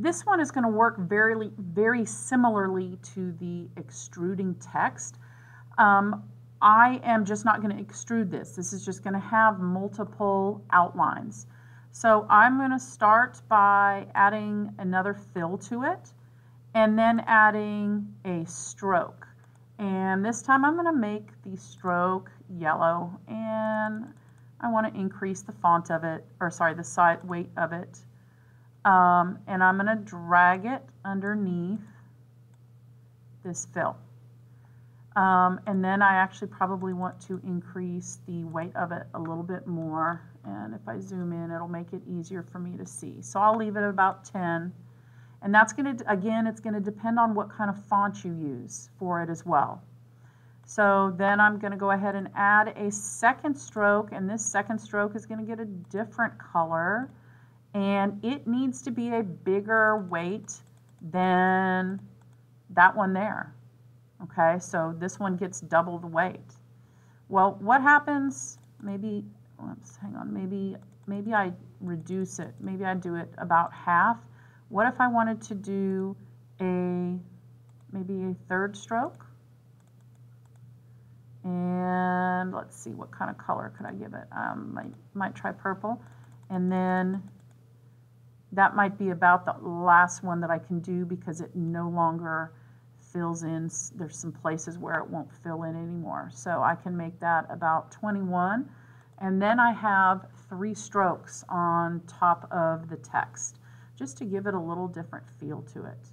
This one is going to work very, very similarly to the extruding text. Um, I am just not going to extrude this. This is just going to have multiple outlines. So I'm going to start by adding another fill to it and then adding a stroke. And this time I'm going to make the stroke yellow and I want to increase the font of it, or sorry, the side weight of it. Um, and I'm going to drag it underneath this fill. Um, and then I actually probably want to increase the weight of it a little bit more. And if I zoom in, it'll make it easier for me to see. So I'll leave it at about 10. And that's going to, again, it's going to depend on what kind of font you use for it as well. So then I'm going to go ahead and add a second stroke, and this second stroke is going to get a different color, and it needs to be a bigger weight than that one there. Okay, so this one gets double the weight. Well, what happens, maybe, hang on, maybe, maybe I reduce it. Maybe I do it about half. What if I wanted to do a, maybe a third stroke? And let's see, what kind of color could I give it? Um, might, might try purple. And then that might be about the last one that I can do because it no longer fills in. There's some places where it won't fill in anymore. So I can make that about 21. And then I have three strokes on top of the text just to give it a little different feel to it.